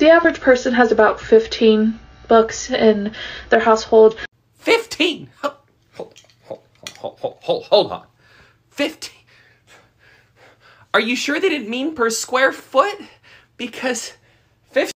the average person has about 15 books in their household. 15! Hold, hold, hold, hold, hold, hold on. 15? Are you sure they didn't mean per square foot? Because fifteen.